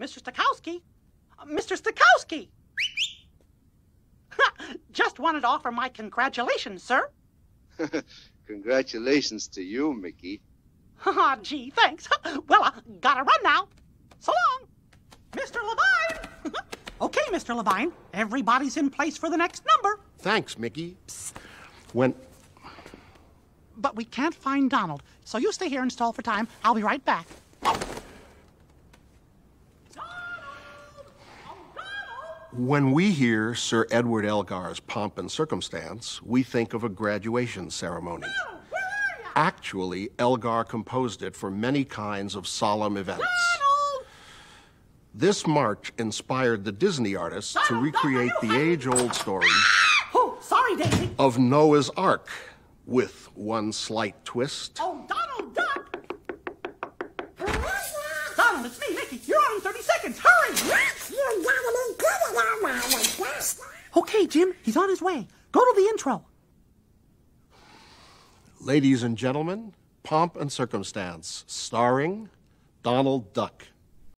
Mr. Stokowski? Uh, Mr. Stokowski! Just wanted to offer my congratulations, sir. Congratulations to you, Mickey. Ah, gee, thanks. Well, I gotta run now. So long, Mr. Levine. okay, Mr. Levine. Everybody's in place for the next number. Thanks, Mickey. When But we can't find Donald, so you stay here and stall for time. I'll be right back. When we hear Sir Edward Elgar's pomp and circumstance, we think of a graduation ceremony. Actually, Elgar composed it for many kinds of solemn events. This march inspired the Disney artists to recreate the age-old story ah! Oh, sorry, Daisy. of Noah's Ark, with one slight twist. Oh, Donald Duck. Donald, it's me, Mickey. You're on 30 Okay, Jim, he's on his way. Go to the intro. Ladies and gentlemen, Pomp and Circumstance, starring Donald Duck.